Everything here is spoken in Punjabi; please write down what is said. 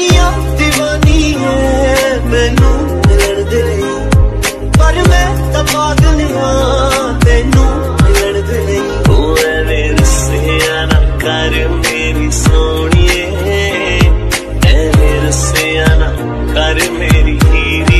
ਦੁਨੀਆ دیਵਾਨੀ ਪਰ ਮੈਂ ਤਾਂ ਹਾਂ, ਤੈਨੂੰ ਮਿਲਣ ਲਈ। ਉਹ ਐਵੇਂ ਮੇਰੀ ਸੋਹਣੀਏ। ਐਵੇਂ ਰਸਿਆ ਨਾ ਮੇਰੀ ਹੀਰੀ।